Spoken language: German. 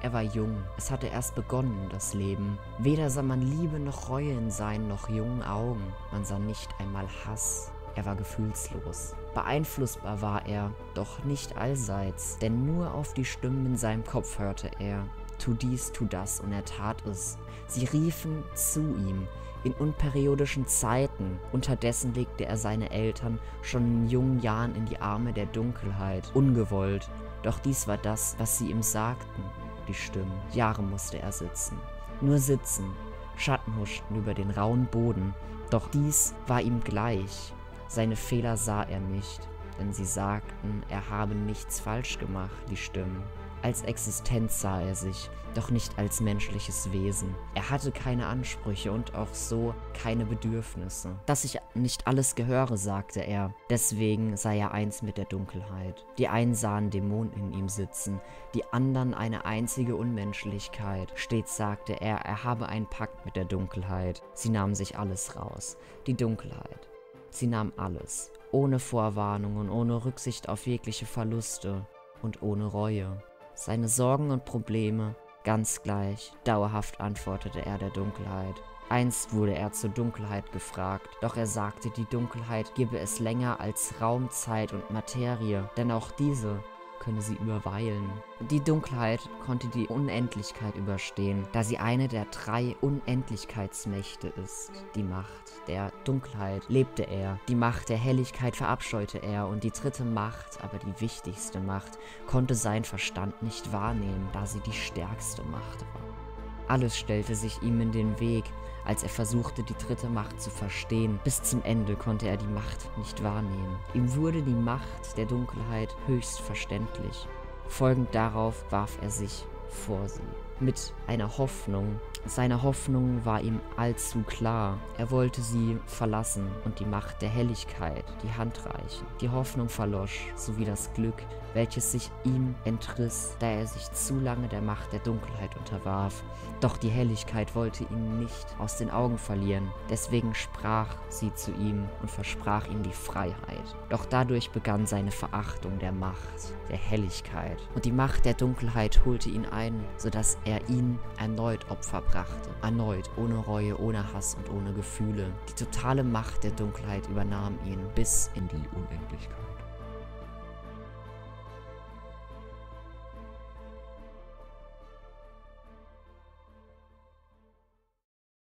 Er war jung, es hatte erst begonnen, das Leben. Weder sah man Liebe noch Reue in seinen noch jungen Augen. Man sah nicht einmal Hass. Er war gefühlslos. Beeinflussbar war er, doch nicht allseits, denn nur auf die Stimmen in seinem Kopf hörte er. Tu dies, tu das, und er tat es. Sie riefen zu ihm, in unperiodischen Zeiten. Unterdessen legte er seine Eltern schon in jungen Jahren in die Arme der Dunkelheit, ungewollt. Doch dies war das, was sie ihm sagten, die Stimmen. Jahre musste er sitzen. Nur sitzen. Schatten huschten über den rauen Boden. Doch dies war ihm gleich. Seine Fehler sah er nicht, denn sie sagten, er habe nichts falsch gemacht, die Stimmen. Als Existenz sah er sich, doch nicht als menschliches Wesen. Er hatte keine Ansprüche und auch so keine Bedürfnisse. Dass ich nicht alles gehöre, sagte er. Deswegen sei er eins mit der Dunkelheit. Die einen sahen Dämonen in ihm sitzen, die anderen eine einzige Unmenschlichkeit. Stets sagte er, er habe einen Pakt mit der Dunkelheit. Sie nahmen sich alles raus. Die Dunkelheit. Sie nahm alles. Ohne Vorwarnung und ohne Rücksicht auf jegliche Verluste und ohne Reue. Seine Sorgen und Probleme, ganz gleich, dauerhaft antwortete er der Dunkelheit. Einst wurde er zur Dunkelheit gefragt, doch er sagte, die Dunkelheit gebe es länger als Raum, Zeit und Materie, denn auch diese könne sie überweilen. Die Dunkelheit konnte die Unendlichkeit überstehen, da sie eine der drei Unendlichkeitsmächte ist. Die Macht der Dunkelheit lebte er, die Macht der Helligkeit verabscheute er und die dritte Macht, aber die wichtigste Macht, konnte sein Verstand nicht wahrnehmen, da sie die stärkste Macht war. Alles stellte sich ihm in den Weg, als er versuchte, die dritte Macht zu verstehen. Bis zum Ende konnte er die Macht nicht wahrnehmen. Ihm wurde die Macht der Dunkelheit höchst verständlich. Folgend darauf warf er sich vor sie mit einer Hoffnung. Seine Hoffnung war ihm allzu klar. Er wollte sie verlassen und die Macht der Helligkeit die Hand reichen. Die Hoffnung verlosch, sowie das Glück, welches sich ihm entriss, da er sich zu lange der Macht der Dunkelheit unterwarf. Doch die Helligkeit wollte ihn nicht aus den Augen verlieren. Deswegen sprach sie zu ihm und versprach ihm die Freiheit. Doch dadurch begann seine Verachtung der Macht, der Helligkeit. Und die Macht der Dunkelheit holte ihn ein, sodass er ihn erneut Opfer brachte. Erneut, ohne Reue, ohne Hass und ohne Gefühle. Die totale Macht der Dunkelheit übernahm ihn bis in die Unendlichkeit.